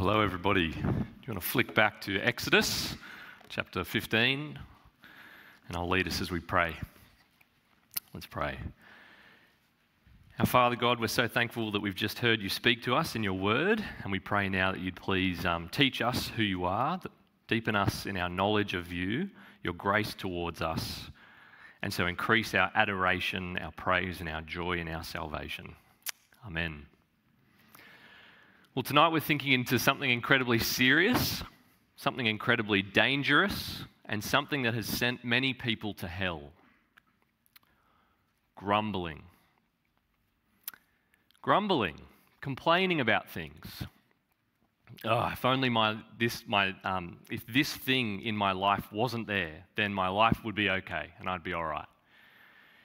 hello, everybody. Do you want to flick back to Exodus chapter 15? And I'll lead us as we pray. Let's pray. Our Father God, we're so thankful that we've just heard you speak to us in your word, and we pray now that you'd please um, teach us who you are, deepen us in our knowledge of you, your grace towards us, and so increase our adoration, our praise, and our joy in our salvation. Amen. Well, tonight we're thinking into something incredibly serious, something incredibly dangerous, and something that has sent many people to hell grumbling. Grumbling, complaining about things. Oh, if only my, this, my, um, if this thing in my life wasn't there, then my life would be okay and I'd be all right.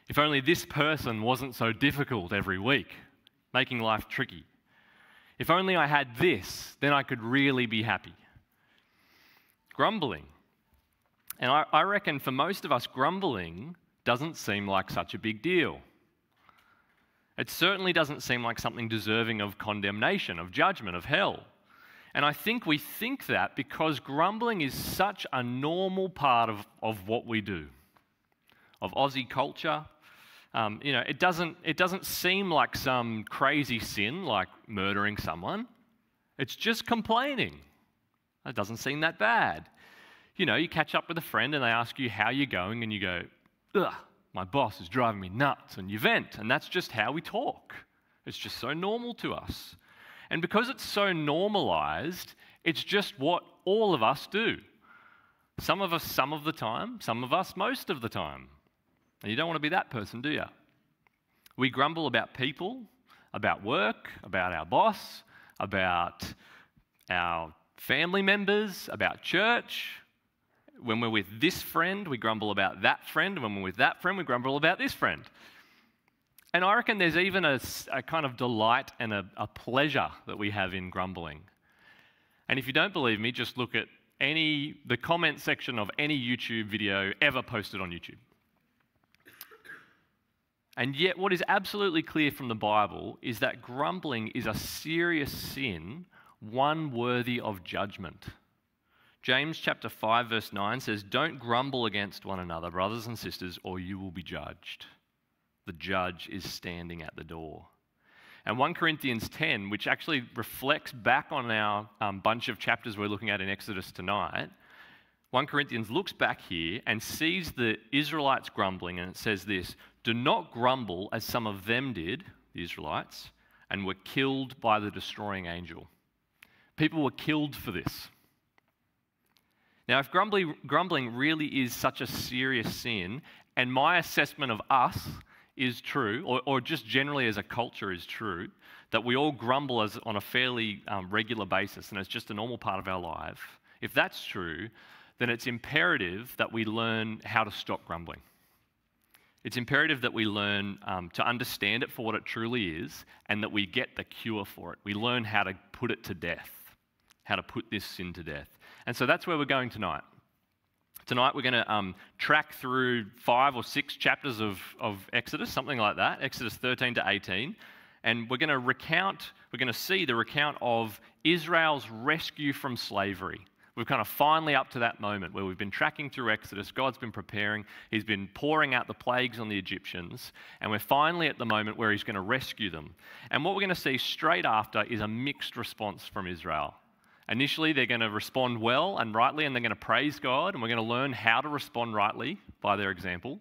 If only this person wasn't so difficult every week, making life tricky. If only I had this, then I could really be happy. Grumbling. And I, I, reckon for most of us, grumbling doesn't seem like such a big deal. It certainly doesn't seem like something deserving of condemnation, of judgment, of hell. And I think we think that because grumbling is such a normal part of, of what we do, of Aussie culture, um, you know, it doesn't, it doesn't seem like some crazy sin like murdering someone. It's just complaining. It doesn't seem that bad. You know, you catch up with a friend and they ask you how you're going, and you go, ugh, my boss is driving me nuts, and you vent. And that's just how we talk. It's just so normal to us. And because it's so normalized, it's just what all of us do. Some of us some of the time, some of us most of the time. And you don't want to be that person, do you? We grumble about people, about work, about our boss, about our family members, about church. When we're with this friend, we grumble about that friend. When we're with that friend, we grumble about this friend. And I reckon there's even a, a kind of delight and a, a pleasure that we have in grumbling. And if you don't believe me, just look at any the comment section of any YouTube video ever posted on YouTube. And yet, what is absolutely clear from the Bible is that grumbling is a serious sin, one worthy of judgment. James chapter 5 verse 9 says, "Don't grumble against one another, brothers and sisters, or you will be judged. The judge is standing at the door." And 1 Corinthians 10, which actually reflects back on our um, bunch of chapters we're looking at in Exodus tonight, 1 Corinthians looks back here and sees the Israelites grumbling, and it says this do not grumble as some of them did, the Israelites, and were killed by the destroying angel. People were killed for this. Now, if grumbling, really is such a serious sin, and my assessment of us is true, or, or just generally as a culture is true, that we all grumble as, on a fairly um, regular basis and it's just a normal part of our life, if that's true, then it's imperative that we learn how to stop grumbling. It's imperative that we learn um, to understand it for what it truly is and that we get the cure for it. We learn how to put it to death, how to put this sin to death. And so that's where we're going tonight. Tonight we're going to um, track through five or six chapters of, of Exodus, something like that, Exodus 13 to 18. And we're going to recount, we're going to see the recount of Israel's rescue from slavery. We've kind of finally up to that moment where we've been tracking through Exodus. God's been preparing, He's been pouring out the plagues on the Egyptians, and we're finally at the moment where He's going to rescue them. And what we're going to see straight after is a mixed response from Israel. Initially, they're going to respond well and rightly, and they're going to praise God, and we're going to learn how to respond rightly by their example.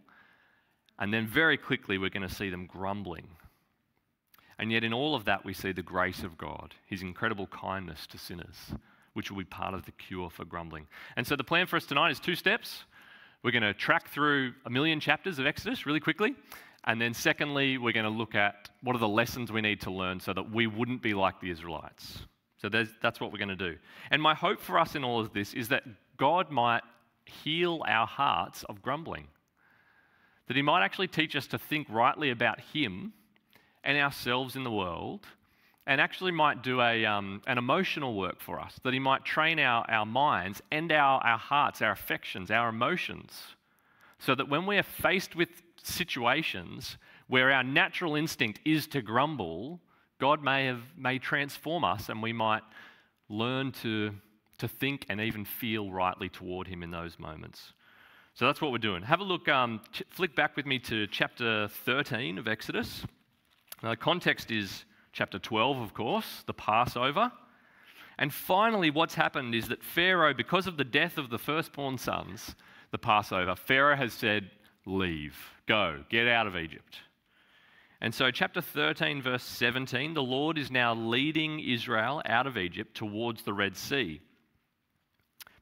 And then very quickly, we're going to see them grumbling. And yet, in all of that, we see the grace of God, His incredible kindness to sinners which will be part of the cure for grumbling. And so the plan for us tonight is two steps. We're going to track through a million chapters of Exodus really quickly. And then, secondly, we're going to look at what are the lessons we need to learn so that we wouldn't be like the Israelites. So that's what we're going to do. And my hope for us in all of this is that God might heal our hearts of grumbling. That He might actually teach us to think rightly about Him and ourselves in the world and actually might do a, um, an emotional work for us, that He might train our, our minds and our, our hearts, our affections, our emotions, so that when we are faced with situations where our natural instinct is to grumble, God may, have, may transform us and we might learn to, to think and even feel rightly toward Him in those moments. So that's what we're doing. Have a look, um, ch- flick back with me to chapter 13 of Exodus. Now, the context is chapter 12, of course, the Passover. And finally, what's happened is that Pharaoh, because of the death of the firstborn sons, the Passover, Pharaoh has said, Leave, go, get out of Egypt. And so, chapter 13, verse 17, the Lord is now leading Israel out of Egypt towards the Red Sea.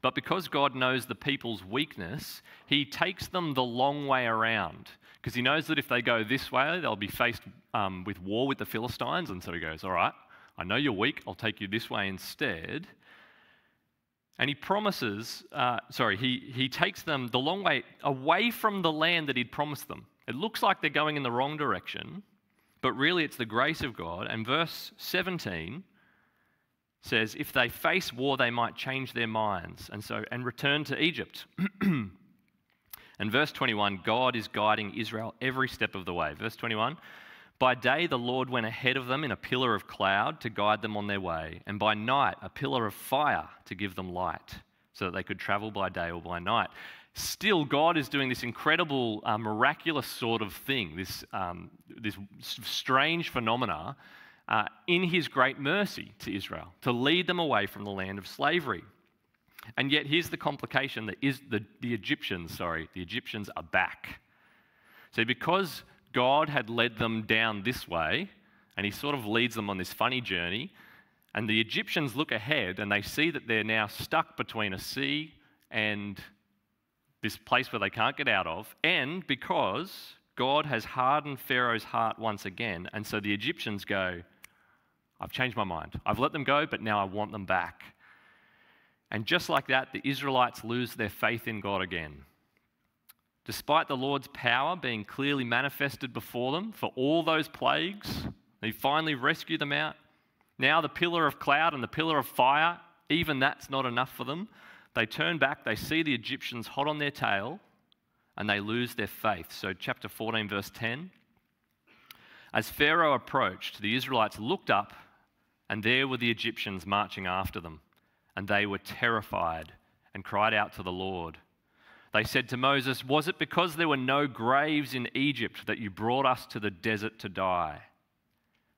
But because God knows the people's weakness, he takes them the long way around. Because he knows that if they go this way, they'll be faced um, with war with the Philistines. And so he goes, All right, I know you're weak, I'll take you this way instead. And he promises, uh, sorry, he, he takes them the long way away from the land that he'd promised them. It looks like they're going in the wrong direction, but really it's the grace of God. And verse 17 says, if they face war, they might change their minds and so and return to Egypt. and verse 21, God is guiding Israel every step of the way. Verse 21, by day the Lord went ahead of them in a pillar of cloud to guide them on their way, and by night a pillar of fire to give them light, so that they could travel by day or by night. Still, God is doing this incredible, uh, miraculous sort of thing, this, um, this strange phenomena uh, in his great mercy to Israel, to lead them away from the land of slavery. And yet, here's the complication that is the, the Egyptians, sorry, the Egyptians are back. So, because God had led them down this way, and he sort of leads them on this funny journey, and the Egyptians look ahead and they see that they're now stuck between a sea and this place where they can't get out of, and because God has hardened Pharaoh's heart once again, and so the Egyptians go, I've changed my mind. I've let them go, but now I want them back. And just like that, the Israelites lose their faith in God again. Despite the Lord's power being clearly manifested before them for all those plagues, He finally rescued them out. Now, the pillar of cloud and the pillar of fire, even that's not enough for them. They turn back, they see the Egyptians hot on their tail, and they lose their faith. So, chapter 14, verse 10. As Pharaoh approached, the Israelites looked up and there were the Egyptians marching after them, and they were terrified and cried out to the Lord. They said to Moses, Was it because there were no graves in Egypt that you brought us to the desert to die?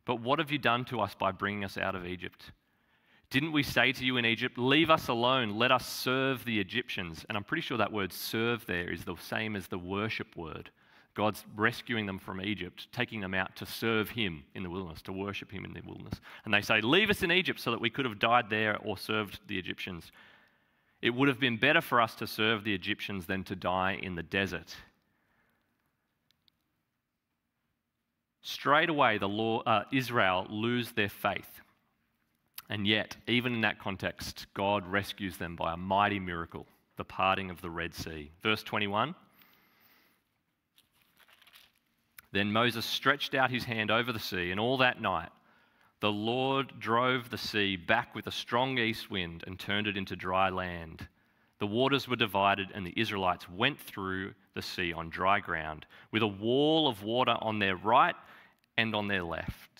But what have you done to us by bringing us out of Egypt? Didn't we say to you in Egypt, Leave us alone, let us serve the Egyptians? And I'm pretty sure that word serve there is the same as the worship word. God's rescuing them from Egypt, taking them out to serve Him in the wilderness, to worship Him in the wilderness. And they say, Leave us in Egypt so that we could have died there or served the Egyptians. It would have been better for us to serve the Egyptians than to die in the desert. Straight away, the law, uh, Israel lose their faith. And yet, even in that context, God rescues them by a mighty miracle, the parting of the Red Sea. Verse 21 Then Moses stretched out his hand over the sea, and all that night the Lord drove the sea back with a strong east wind and turned it into dry land. The waters were divided, and the Israelites went through the sea on dry ground, with a wall of water on their right and on their left.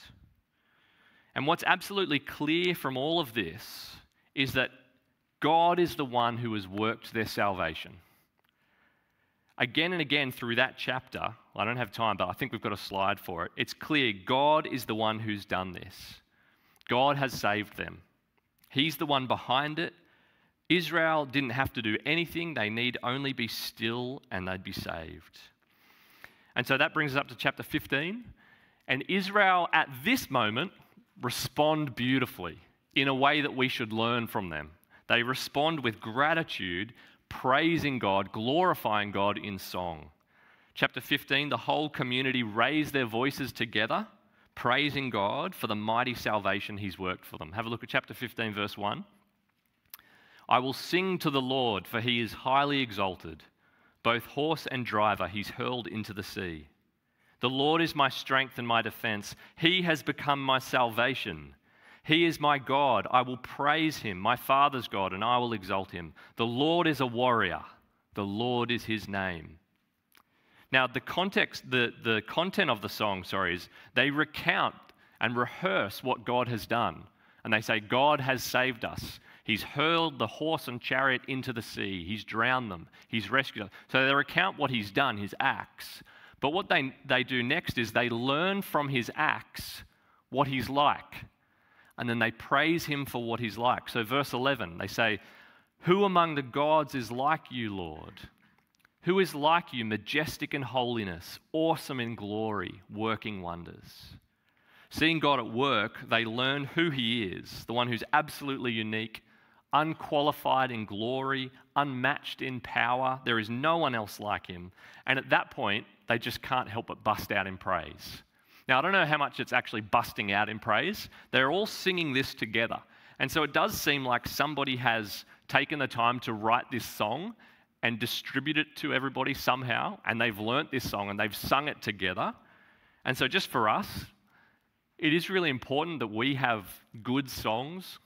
And what's absolutely clear from all of this is that God is the one who has worked their salvation again and again through that chapter, I don't have time, but I think we've got a slide for it. It's clear God is the one who's done this. God has saved them. He's the one behind it. Israel didn't have to do anything, they need only be still and they'd be saved. And so that brings us up to chapter 15. And Israel, at this moment, respond beautifully in a way that we should learn from them. They respond with gratitude praising God, glorifying God in song. Chapter 15, the whole community raised their voices together, praising God for the mighty salvation He's worked for them. Have a look at chapter 15, verse 1. I will sing to the Lord, for He is highly exalted. Both horse and driver He's hurled into the sea. The Lord is my strength and my defense. He has become my salvation. He is my God. I will praise him, my Father's God, and I will exalt him. The Lord is a warrior. The Lord is his name. Now, the context, the, the content of the song, sorry, is they recount and rehearse what God has done. And they say, God has saved us. He's hurled the horse and chariot into the sea. He's drowned them. He's rescued them. So they recount what he's done, his acts. But what they, they do next is they learn from his acts what he's like. And then they praise him for what he's like. So, verse 11, they say, Who among the gods is like you, Lord? Who is like you, majestic in holiness, awesome in glory, working wonders? Seeing God at work, they learn who He is, the one who's absolutely unique, unqualified in glory, unmatched in power. There is no one else like Him. And at that point, they just can't help but bust out in praise. Now, I don't know how much it's actually busting out in praise. They're all singing this together. And so it does seem like somebody has taken the time to write this song and distribute it to everybody somehow, and they've learnt this song and they've sung it together. And so, just for us, it is really important that we have good songs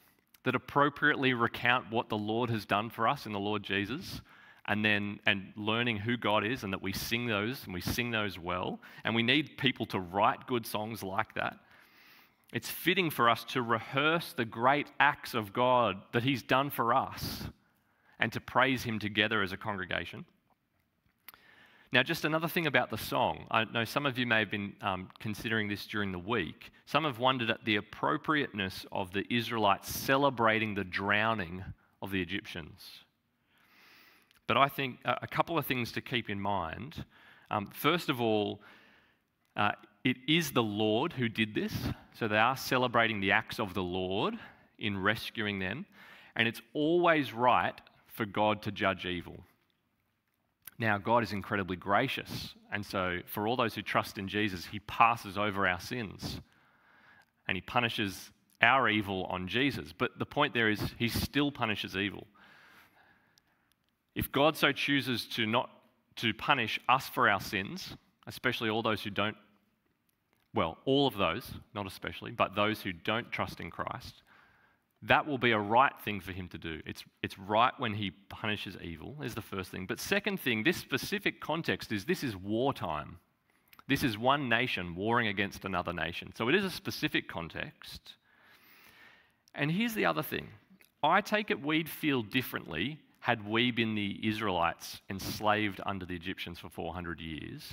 that appropriately recount what the Lord has done for us in the Lord Jesus, and then and learning who God is, and that we sing those and we sing those well. And we need people to write good songs like that. It's fitting for us to rehearse the great acts of God that He's done for us and to praise Him together as a congregation. Now, just another thing about the song. I know some of you may have been um, considering this during the week. Some have wondered at the appropriateness of the Israelites celebrating the drowning of the Egyptians. But I think a couple of things to keep in mind. Um, first of all, uh, it is the Lord who did this. So they are celebrating the acts of the Lord in rescuing them. And it's always right for God to judge evil. Now, God is incredibly gracious. And so, for all those who trust in Jesus, He passes over our sins and He punishes our evil on Jesus. But the point there is, He still punishes evil. If God so chooses to not to punish us for our sins, especially all those who don't, well, all of those, not especially, but those who don't trust in Christ, that will be a right thing for him to do. It's, it's right when he punishes evil, is the first thing. But second thing, this specific context is this is wartime. This is one nation warring against another nation. So it is a specific context. And here's the other thing I take it we'd feel differently had we been the Israelites enslaved under the Egyptians for 400 years.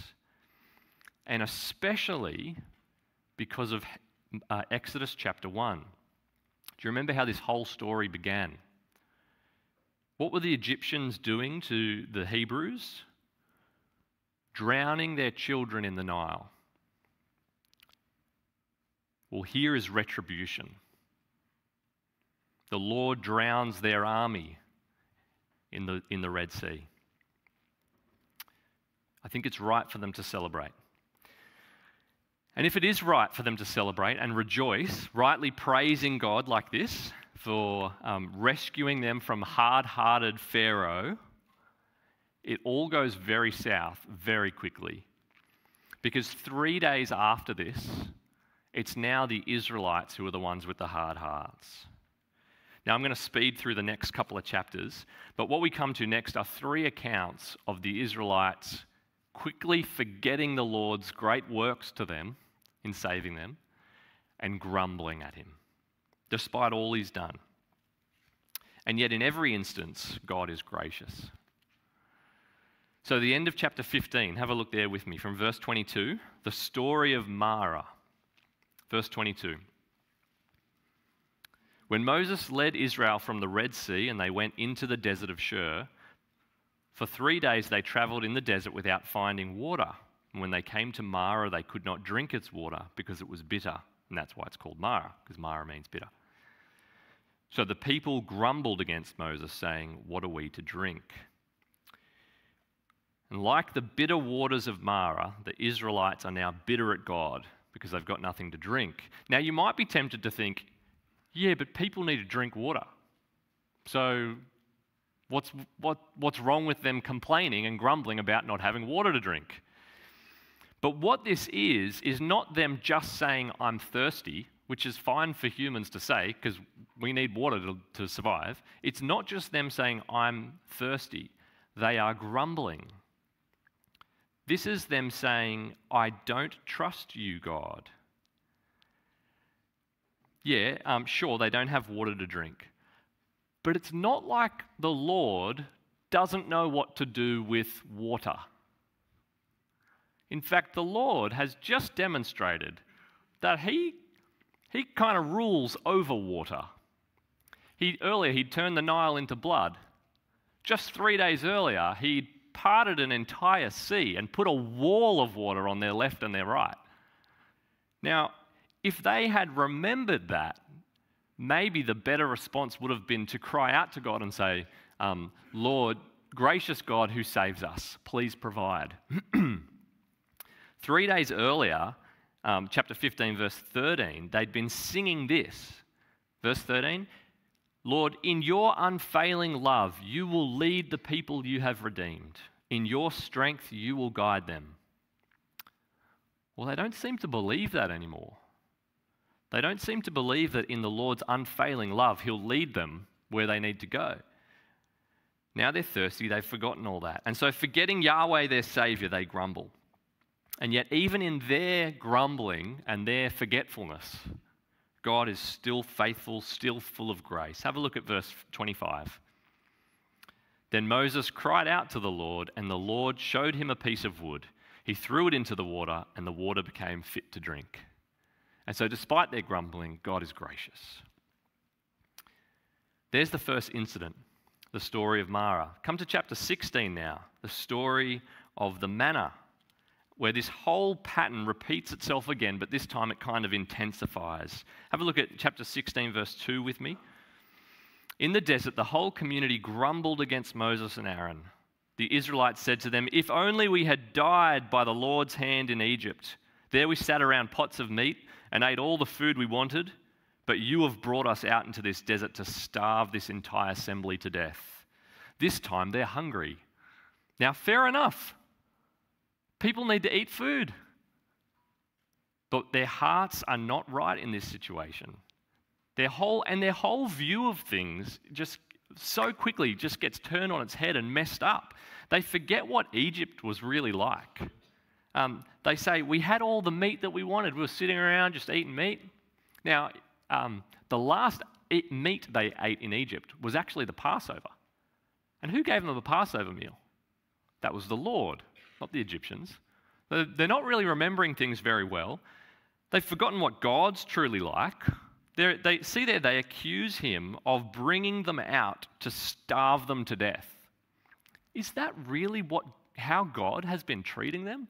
And especially because of uh, Exodus chapter 1. Do you remember how this whole story began? What were the Egyptians doing to the Hebrews? Drowning their children in the Nile. Well, here is retribution. The Lord drowns their army in the, in the Red Sea. I think it's right for them to celebrate. And if it is right for them to celebrate and rejoice, rightly praising God like this for um, rescuing them from hard hearted Pharaoh, it all goes very south very quickly. Because three days after this, it's now the Israelites who are the ones with the hard hearts. Now, I'm going to speed through the next couple of chapters, but what we come to next are three accounts of the Israelites quickly forgetting the Lord's great works to them in saving them and grumbling at him, despite all he's done. And yet, in every instance, God is gracious. So, the end of chapter 15, have a look there with me from verse 22, the story of Marah. Verse 22. When Moses led Israel from the Red Sea and they went into the desert of Shur, for three days they traveled in the desert without finding water. And when they came to Marah, they could not drink its water because it was bitter. And that's why it's called Marah, because Marah means bitter. So the people grumbled against Moses, saying, What are we to drink? And like the bitter waters of Marah, the Israelites are now bitter at God because they've got nothing to drink. Now, you might be tempted to think, yeah, but people need to drink water. So, what's, what, what's wrong with them complaining and grumbling about not having water to drink? But what this is, is not them just saying, I'm thirsty, which is fine for humans to say because we need water to, to, survive. It's not just them saying, I'm thirsty. They are grumbling. This is them saying, I don't trust you, God. yeah, um, sure, they don't have water to drink. But it's not like the Lord doesn't know what to do with water. In fact, the Lord has just demonstrated that He, he kind of rules over water. He, earlier, he'd turned the Nile into blood. Just three days earlier, he'd parted an entire sea and put a wall of water on their left and their right. Now, if they had remembered that, maybe the better response would have been to cry out to God and say, um, Lord, gracious God who saves us, please provide. Three days earlier, um, chapter 15, verse 13, they'd been singing this. Verse 13 Lord, in your unfailing love, you will lead the people you have redeemed. In your strength, you will guide them. Well, they don't seem to believe that anymore. They don't seem to believe that in the Lord's unfailing love, He'll lead them where they need to go. Now they're thirsty, they've forgotten all that. And so, forgetting Yahweh, their Savior, they grumble. And yet, even in their grumbling and their forgetfulness, God is still faithful, still full of grace. Have a look at verse 25. Then Moses cried out to the Lord, and the Lord showed him a piece of wood. He threw it into the water, and the water became fit to drink. And so, despite their grumbling, God is gracious. There's the first incident, the story of Marah. Come to chapter 16 now, the story of the manna, where this whole pattern repeats itself again, but this time it kind of intensifies. Have a look at chapter 16, verse 2 with me. In the desert, the whole community grumbled against Moses and Aaron. The Israelites said to them, If only we had died by the Lord's hand in Egypt. There we sat around pots of meat and ate all the food we wanted, but you have brought us out into this desert to starve this entire assembly to death. This time they're hungry. Now, fair enough. People need to eat food. But their hearts are not right in this situation. Their whole and their whole view of things just so quickly just gets turned on its head and messed up. They forget what Egypt was really like. Um, they say, We had all the meat that we wanted. We were sitting around just eating meat. Now, um, the last meat they ate in Egypt was actually the Passover. And who gave them the Passover meal? That was the Lord, not the Egyptians. They're not really remembering things very well. They've forgotten what God's truly like. They're, they see there, they accuse him of bringing them out to starve them to death. Is that really what, how God has been treating them?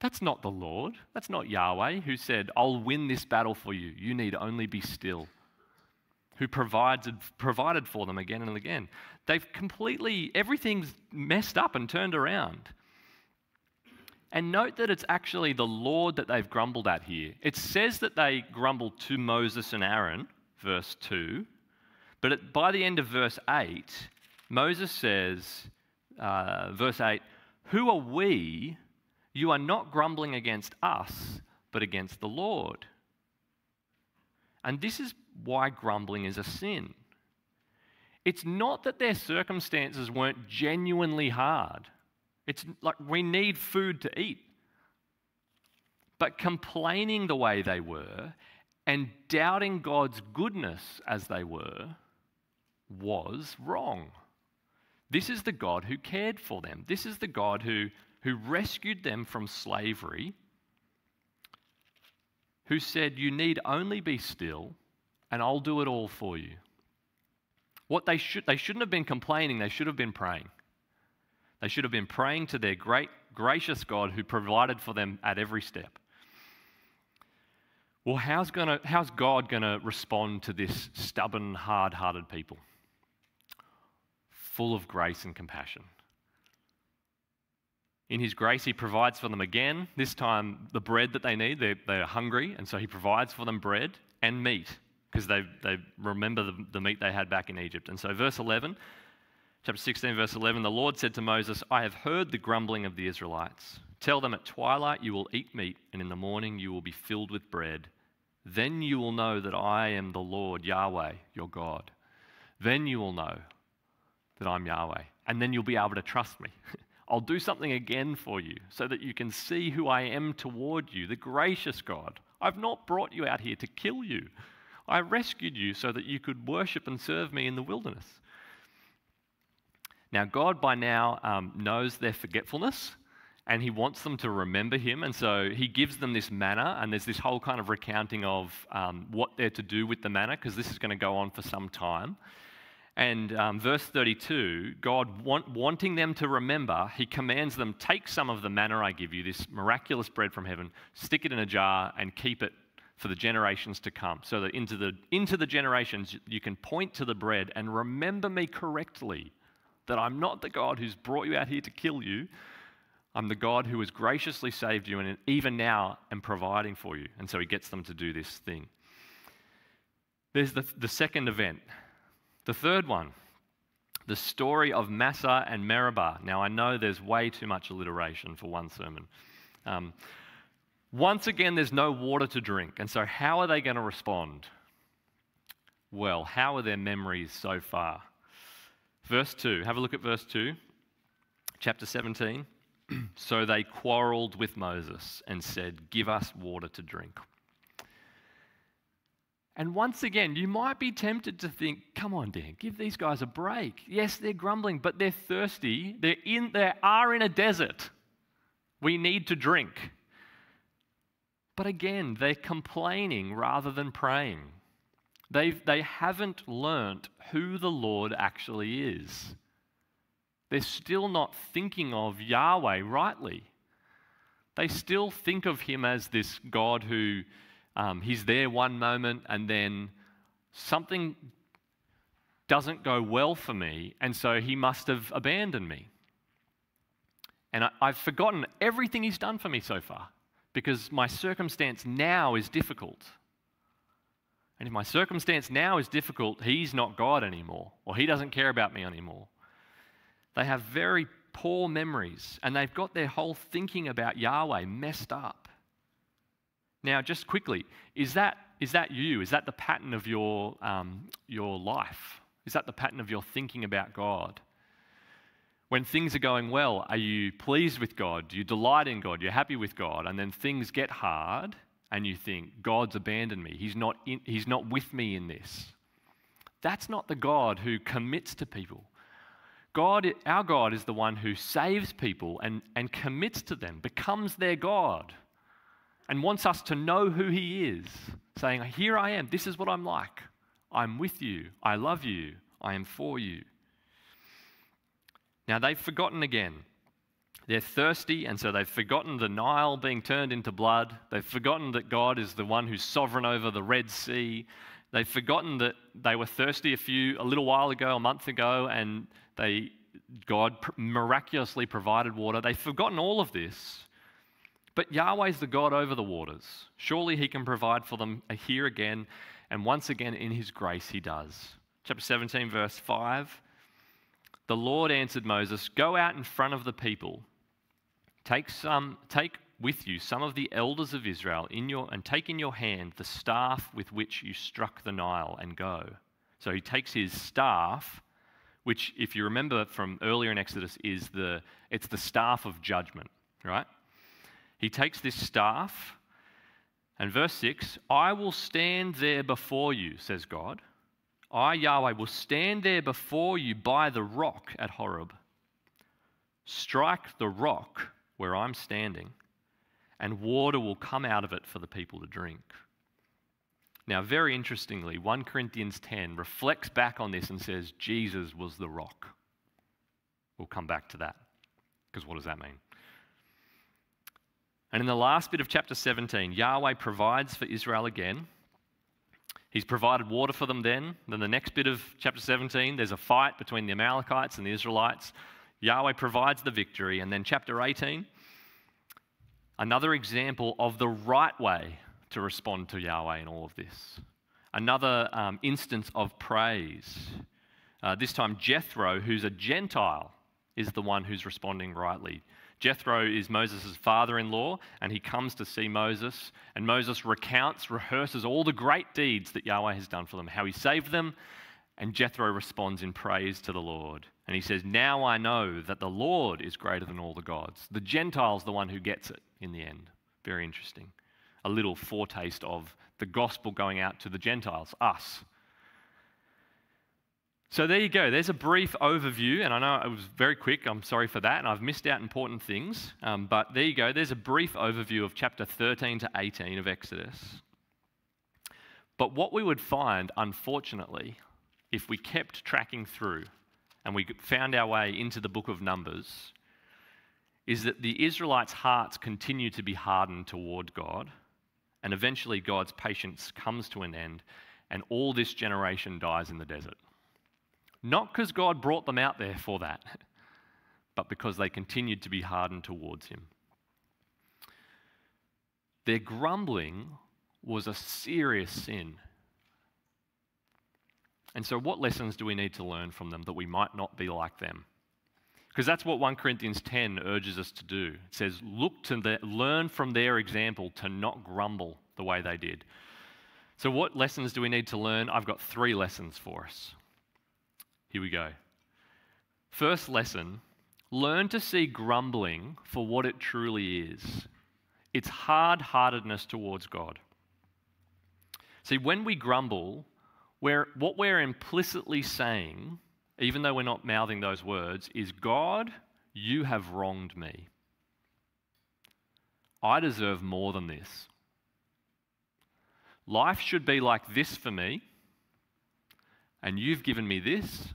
That's not the Lord. That's not Yahweh who said, I'll win this battle for you. You need only be still. Who provided, provided for them again and again. They've completely, everything's messed up and turned around. And note that it's actually the Lord that they've grumbled at here. It says that they grumbled to Moses and Aaron, verse 2. But at, by the end of verse 8, Moses says, uh, verse 8, Who are we? You are not grumbling against us, but against the Lord. And this is why grumbling is a sin. It's not that their circumstances weren't genuinely hard. It's like we need food to eat. But complaining the way they were and doubting God's goodness as they were was wrong. This is the God who cared for them. This is the God who, who rescued them from slavery, who said, You need only be still, and I'll do it all for you. What they should they shouldn't have been complaining, they should have been praying. They should have been praying to their great, gracious God who provided for them at every step. Well, how's, gonna, how's God going to respond to this stubborn, hard hearted people? Full of grace and compassion. In His grace, He provides for them again, this time the bread that they need. They're, they're hungry, and so He provides for them bread and meat because they, they remember the, the meat they had back in Egypt. And so, verse 11 Chapter 16, verse 11 The Lord said to Moses, I have heard the grumbling of the Israelites. Tell them at twilight you will eat meat, and in the morning you will be filled with bread. Then you will know that I am the Lord, Yahweh, your God. Then you will know that I'm Yahweh. And then you'll be able to trust me. I'll do something again for you so that you can see who I am toward you, the gracious God. I've not brought you out here to kill you. I rescued you so that you could worship and serve me in the wilderness. Now, God by now um, knows their forgetfulness and he wants them to remember him. And so he gives them this manna, and there's this whole kind of recounting of um, what they're to do with the manna, because this is going to go on for some time. And um, verse 32, God want, wanting them to remember, he commands them, Take some of the manna I give you, this miraculous bread from heaven, stick it in a jar, and keep it for the generations to come. So that into the, into the generations, you can point to the bread and remember me correctly that I'm not the God who's brought you out here to kill you. I'm the God who has graciously saved you and even now am providing for you. And so he gets them to do this thing. There's the, the second event. The third one, the story of Massah and Meribah. Now, I know there's way too much alliteration for one sermon. Um, once again, there's no water to drink. And so, how are they going to respond? Well, how are their memories so far? Verse 2, have a look at verse 2, chapter 17. so they quarreled with Moses and said, Give us water to drink. And once again, you might be tempted to think, come on, Dan, give these guys a break. Yes, they're grumbling, but they're thirsty. They're in, they are in a desert. We need to drink. But again, they're complaining rather than praying. They've, they haven't learnt who the Lord actually is. They're still not thinking of Yahweh rightly. They still think of him as this God who um, he's there one moment and then something doesn't go well for me, and so he must have abandoned me. And I, I've forgotten everything he's done for me so far because my circumstance now is difficult. And if my circumstance now is difficult, he's not God anymore, or he doesn't care about me anymore. They have very poor memories, and they've got their whole thinking about Yahweh messed up. Now, just quickly, is that, is that you? Is that the pattern of your, um, your life? Is that the pattern of your thinking about God? When things are going well, are you pleased with God? Do you delight in God? You're happy with God? And then things get hard and you think, God's abandoned me. He's not, in, he's not with me in this. That's not the God who commits to people. God, our God is the one who saves people and, and commits to them, becomes their God, and wants us to know who He is, saying, Here I am, this is what I'm like. I'm with you, I love you, I am for you. Now they've forgotten again they're thirsty, and so they've forgotten the Nile being turned into blood. They've forgotten that God is the one who's sovereign over the Red Sea. They've forgotten that they were thirsty a few, a little while ago, a month ago, and they, God miraculously provided water. They've forgotten all of this. But Yahweh's the God over the waters. Surely He can provide for them here again, and once again in His grace He does. Chapter 17, verse 5. The Lord answered Moses, Go out in front of the people Take, some, take with you some of the elders of Israel in your, and take in your hand the staff with which you struck the Nile and go. So he takes his staff, which, if you remember from earlier in Exodus, is the, it's the staff of judgment, right? He takes this staff, and verse 6 I will stand there before you, says God. I, Yahweh, will stand there before you by the rock at Horeb. Strike the rock where I'm standing, and water will come out of it for the people to drink. Now, very interestingly, 1 Corinthians 10 reflects back on this and says Jesus was the rock. We'll come back to that, because what does that mean? And in the last bit of chapter 17, Yahweh provides for Israel again. He's provided water for them then. Then the next bit of chapter 17, there's a fight between the Amalekites and the Israelites. Yahweh provides the victory. And then, chapter 18, another example of the right way to respond to Yahweh in all of this. Another um, instance of praise. Uh, this time, Jethro, who's a Gentile, is the one who's responding rightly. Jethro is Moses' father in law, and he comes to see Moses. And Moses recounts, rehearses all the great deeds that Yahweh has done for them, how he saved them. And Jethro responds in praise to the Lord. And he says, Now I know that the Lord is greater than all the gods. The Gentile's the one who gets it in the end. Very interesting. A little foretaste of the gospel going out to the Gentiles, us. So there you go. There's a brief overview, and I know it was very quick. I'm sorry for that, and I've missed out important things. Um, but there you go. There's a brief overview of chapter 13 to 18 of Exodus. But what we would find, unfortunately, if we kept tracking through and we found our way into the book of Numbers, is that the Israelites' hearts continue to be hardened toward God, and eventually God's patience comes to an end, and all this generation dies in the desert. Not because God brought them out there for that, but because they continued to be hardened towards Him. Their grumbling was a serious sin. And so, what lessons do we need to learn from them that we might not be like them? Because that's what 1 Corinthians 10 urges us to do. It says, look to the, learn from their example to not grumble the way they did. So, what lessons do we need to learn? I've got three lessons for us. Here we go. First lesson learn to see grumbling for what it truly is it's hard heartedness towards God. See, when we grumble, we're, what we're implicitly saying, even though we're not mouthing those words, is God, you have wronged me. I deserve more than this. Life should be like this for me, and you've given me this,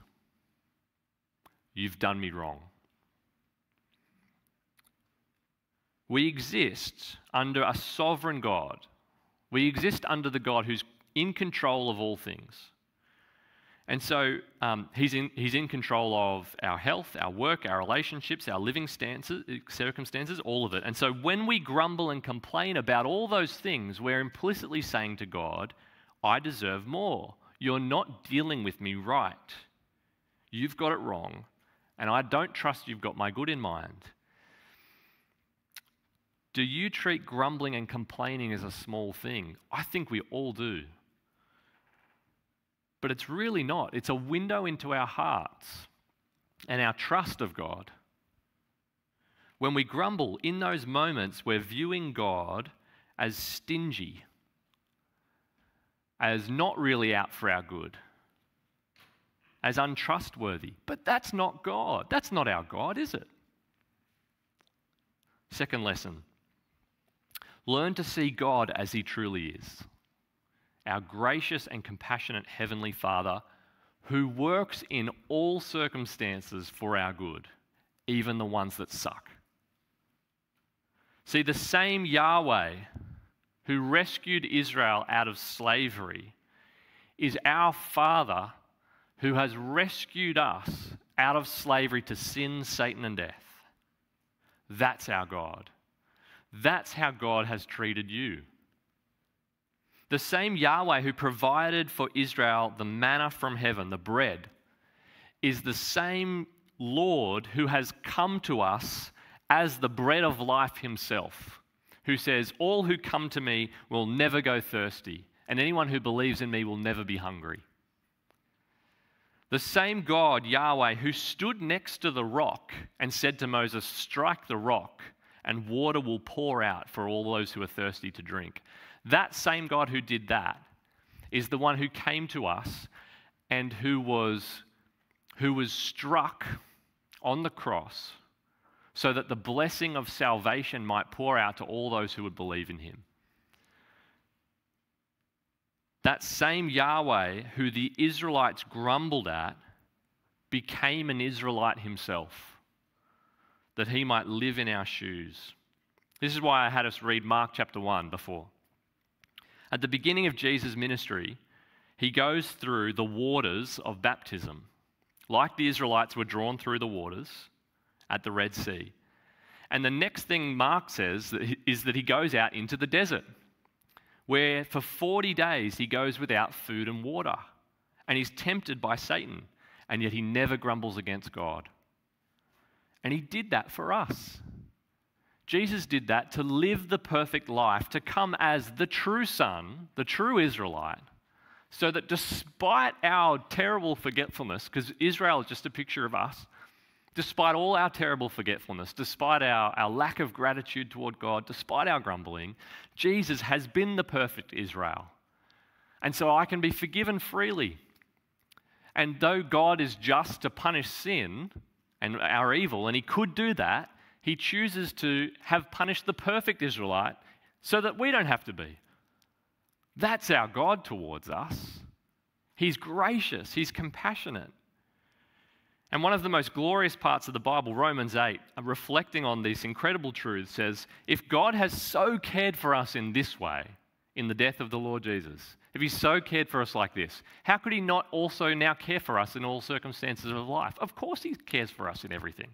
You've done me wrong. We exist under a sovereign God. We exist under the God who's in control of all things. And so um, he's, in, he's in control of our health, our work, our relationships, our living stances, circumstances, all of it. And so when we grumble and complain about all those things, we're implicitly saying to God, I deserve more. You're not dealing with me right. You've got it wrong and I don't trust you've got my good in mind. Do you treat grumbling and complaining as a small thing? I think we all do. But it's really not. It's a window into our hearts and our trust of God. When we grumble, in those moments, we're viewing God as stingy, as not really out for our good as untrustworthy. But that's not God. That's not our God, is it? Second lesson learn to see God as He truly is our gracious and compassionate Heavenly Father who works in all circumstances for our good, even the ones that suck. See, the same Yahweh who rescued Israel out of slavery is our Father who has rescued us out of slavery to sin, Satan, and death. That's our God. That's how God has treated you. The same Yahweh who provided for Israel the manna from heaven, the bread, is the same Lord who has come to us as the bread of life himself, who says, All who come to me will never go thirsty, and anyone who believes in me will never be hungry. The same God, Yahweh, who stood next to the rock and said to Moses, Strike the rock, and water will pour out for all those who are thirsty to drink. That same God who did that is the one who came to us and who was, who was struck on the cross so that the blessing of salvation might pour out to all those who would believe in him. That same Yahweh who the Israelites grumbled at became an Israelite himself, that he might live in our shoes. This is why I had us read Mark chapter 1 before. At the beginning of Jesus' ministry, he goes through the waters of baptism, like the Israelites were drawn through the waters at the Red Sea. And the next thing Mark says is that he goes out into the desert where for 40 days he goes without food and water. And he's tempted by Satan, and yet he never grumbles against God. And he did that for us. Jesus did that to live the perfect life, to come as the true Son, the true Israelite, so that despite our terrible forgetfulness, because Israel is just a picture of us, Despite all our terrible forgetfulness, despite our, our lack of gratitude toward God, despite our grumbling, Jesus has been the perfect Israel. And so I can be forgiven freely. And though God is just to punish sin and our evil, and He could do that, He chooses to have punished the perfect Israelite so that we don't have to be. That's our God towards us. He's gracious, He's compassionate. And one of the most glorious parts of the Bible, Romans 8, uh, reflecting on this incredible truth, says if God has so cared for us in this way, in the death of the Lord Jesus, if He's so cared for us like this, how could He not also now care for us in all circumstances of life? Of course, He cares for us in everything.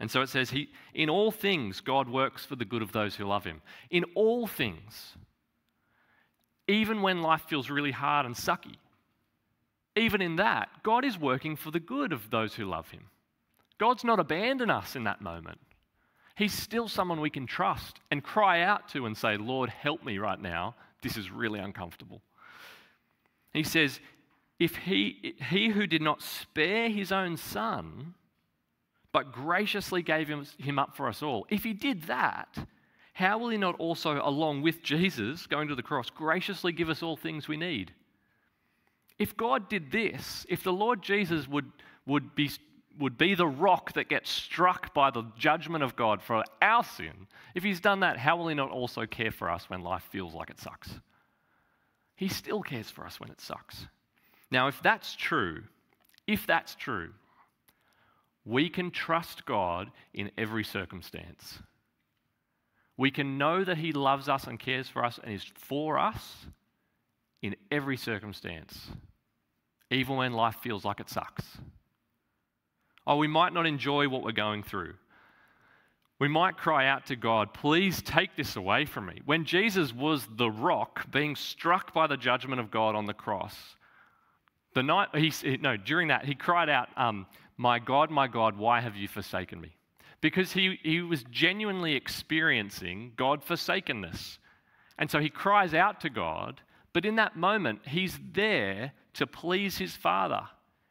And so it says, he, In all things, God works for the good of those who love Him. In all things. Even when life feels really hard and sucky even in that, God is working for the good of those who love Him. God's not abandoned us in that moment. He's still someone we can trust and cry out to and say, Lord, help me right now. This is really uncomfortable. He says, if he, he who did not spare his own son, but graciously gave him, him up for us all, if he did that, how will he not also, along with Jesus going to the cross, graciously give us all things we need? if God did this, if the Lord Jesus would, would, be, would be the rock that gets struck by the judgment of God for our sin, if he's done that, how will he not also care for us when life feels like it sucks? He still cares for us when it sucks. Now, if that's true, if that's true, we can trust God in every circumstance. We can know that He loves us and cares for us and is for us in every circumstance even when life feels like it sucks. Oh, we might not enjoy what we're going through. We might cry out to God, please take this away from me. When Jesus was the rock being struck by the judgment of God on the cross, the night he no during that he cried out, um, "My God, my God, why have you forsaken me?" Because he he was genuinely experiencing God forsakenness, and so he cries out to God. But in that moment, he's there to please his Father.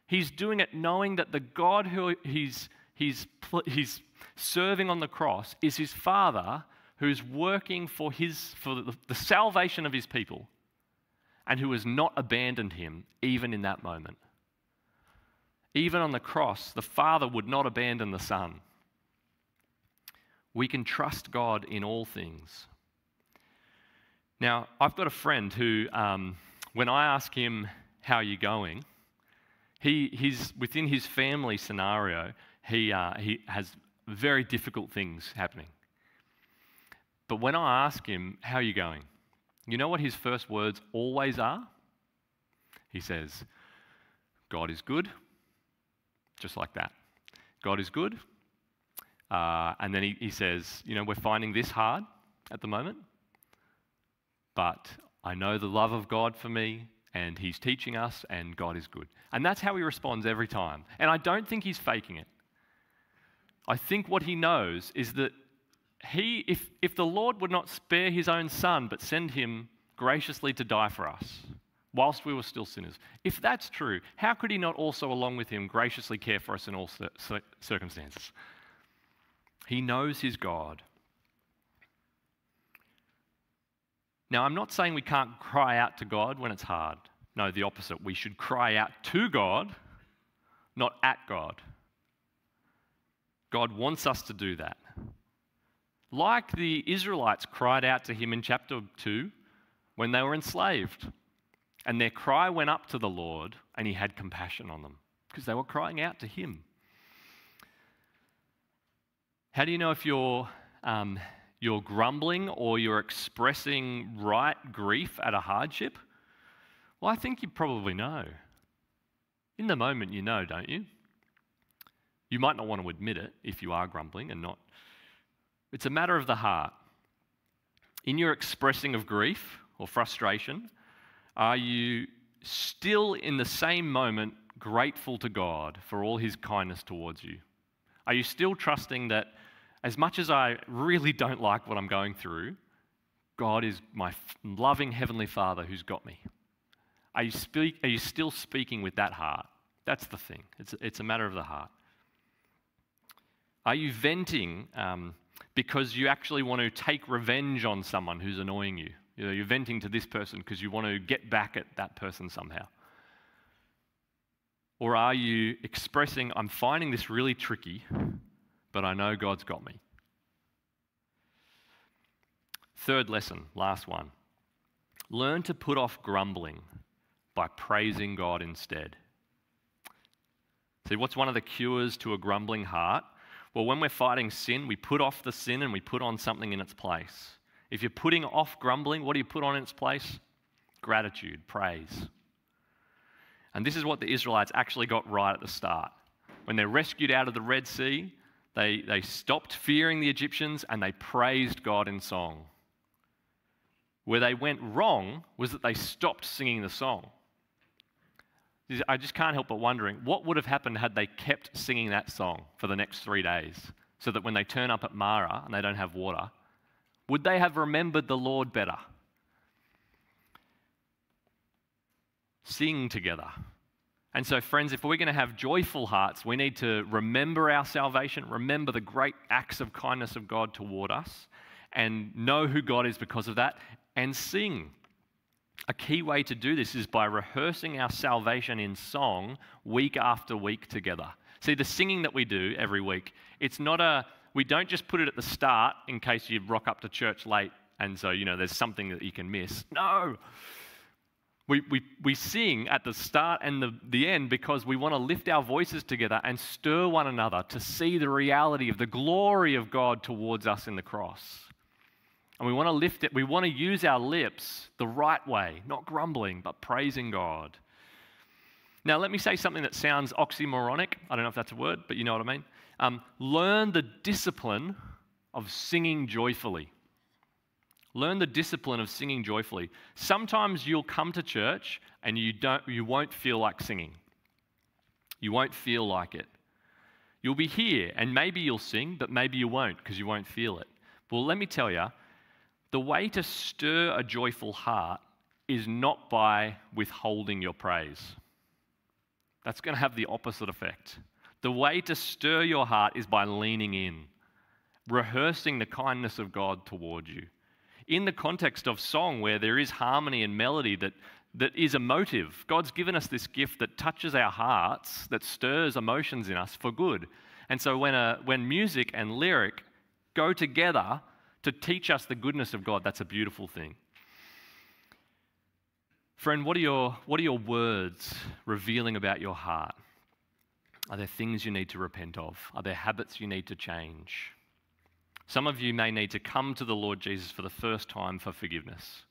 He's doing it knowing that the God who he's, he's, he's serving on the cross is his Father who's working for, his, for the, the salvation of his people and who has not abandoned him even in that moment. Even on the cross, the Father would not abandon the Son. We can trust God in all things. Now, I've got a friend who, um, when I ask him how are you going? He, he's, within his family scenario, he, uh, he has very difficult things happening. But when I ask him, How are you going? You know what his first words always are? He says, God is good, just like that. God is good. Uh, and then he, he says, You know, we're finding this hard at the moment, but I know the love of God for me and he's teaching us, and God is good. And that's how he responds every time. And I don't think he's faking it. I think what he knows is that he, if, if the Lord would not spare his own son, but send him graciously to die for us, whilst we were still sinners, if that's true, how could he not also, along with him, graciously care for us in all circumstances? He knows his God. Now, I'm not saying we can't cry out to God when it's hard. No, the opposite. We should cry out to God, not at God. God wants us to do that. Like the Israelites cried out to him in chapter 2 when they were enslaved. And their cry went up to the Lord, and he had compassion on them because they were crying out to him. How do you know if you're um, you're grumbling or you're expressing right grief at a hardship? Well, I think you probably know. In the moment, you know, don't you? You might not want to admit it if you are grumbling and not. It's a matter of the heart. In your expressing of grief or frustration, are you still in the same moment grateful to God for all his kindness towards you? Are you still trusting that as much as I really don't like what I'm going through, God is my loving Heavenly Father who's got me. Are you, speak, are you still speaking with that heart? That's the thing. It's, it's a matter of the heart. Are you venting um, because you actually want to take revenge on someone who's annoying you? You know, you're venting to this person because you want to get back at that person somehow. Or are you expressing, I'm finding this really tricky, but I know God's got me? Third lesson, last one. Learn to put off grumbling by praising God instead. See, what's one of the cures to a grumbling heart? Well, when we're fighting sin, we put off the sin and we put on something in its place. If you're putting off grumbling, what do you put on in its place? Gratitude, praise. And this is what the Israelites actually got right at the start. When they're rescued out of the Red Sea, they, they stopped fearing the Egyptians and they praised God in song. Where they went wrong was that they stopped singing the song. I just can't help but wondering what would have happened had they kept singing that song for the next three days so that when they turn up at Marah and they don't have water, would they have remembered the Lord better? Sing together. And so, friends, if we're going to have joyful hearts, we need to remember our salvation, remember the great acts of kindness of God toward us, and know who God is because of that, and sing. A key way to do this is by rehearsing our salvation in song week after week together. See, the singing that we do every week, it's not a, we don't just put it at the start in case you rock up to church late and so, you know, there's something that you can miss. No. We, we, we sing at the start and the, the end because we want to lift our voices together and stir one another to see the reality of the glory of God towards us in the cross. And we want to lift it, we want to use our lips the right way, not grumbling, but praising God. Now, let me say something that sounds oxymoronic. I don't know if that's a word, but you know what I mean. Um, learn the discipline of singing joyfully. Learn the discipline of singing joyfully. Sometimes you'll come to church and you, don't, you won't feel like singing. You won't feel like it. You'll be here and maybe you'll sing, but maybe you won't because you won't feel it. Well, let me tell you, the way to stir a joyful heart is not by withholding your praise. That's going to have the opposite effect. The way to stir your heart is by leaning in, rehearsing the kindness of God toward you. In the context of song, where there is harmony and melody that, that is emotive, God's given us this gift that touches our hearts, that stirs emotions in us for good. And so when, a, when music and lyric go together, to teach us the goodness of God, that's a beautiful thing. Friend, what are your, what are your words revealing about your heart? Are there things you need to repent of? Are there habits you need to change? Some of you may need to come to the Lord Jesus for the first time for forgiveness.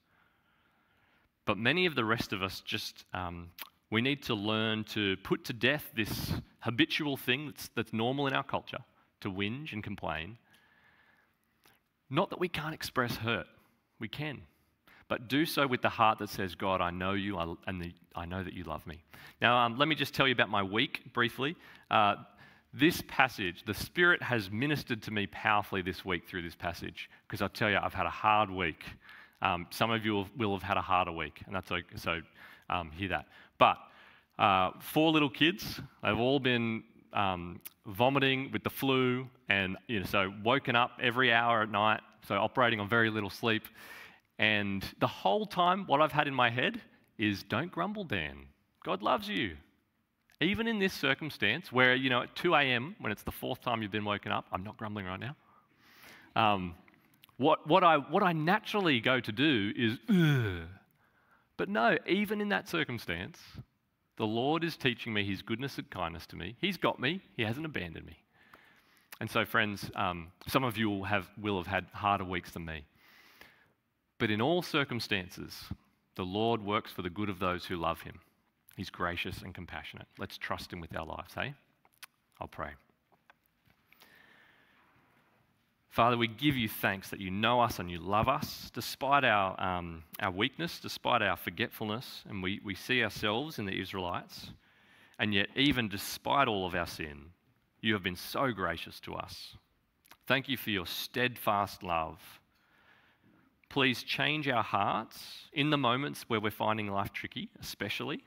But many of the rest of us just, um, we need to learn to put to death this habitual thing that's, that's normal in our culture to whinge and complain not that we can't express hurt, we can. But do so with the heart that says, God, I know you, and I know that you love me. Now, um, let me just tell you about my week briefly. Uh, this passage, the Spirit has ministered to me powerfully this week through this passage, because I tell you, I've had a hard week. Um, some of you will, will, have had a harder week, and that's okay, so um, hear that. But uh, four little kids, they've all been um, vomiting with the flu, and you know, so woken up every hour at night, so operating on very little sleep. And the whole time, what I've had in my head is don't grumble, Dan. God loves you. Even in this circumstance where, you know, at 2 a.m., when it's the fourth time you've been woken up, I'm not grumbling right now. Um, what, what, I, what I naturally go to do is, Ugh. but no, even in that circumstance, the Lord is teaching me his goodness and kindness to me. He's got me, he hasn't abandoned me. And so, friends, um, some of you will have, will have had harder weeks than me. But in all circumstances, the Lord works for the good of those who love him. He's gracious and compassionate. Let's trust him with our lives, hey? I'll pray. Father, we give you thanks that you know us and you love us despite our, um, our weakness, despite our forgetfulness, and we, we see ourselves in the Israelites. And yet, even despite all of our sin, you have been so gracious to us. Thank you for your steadfast love. Please change our hearts in the moments where we're finding life tricky, especially.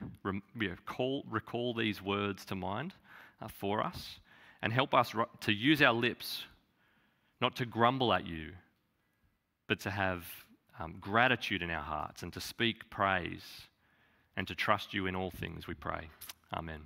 recall, recall these words to mind uh, for us and help us to use our lips not to grumble at you, but to have um, gratitude in our hearts and to speak praise and to trust you in all things, we pray. Amen.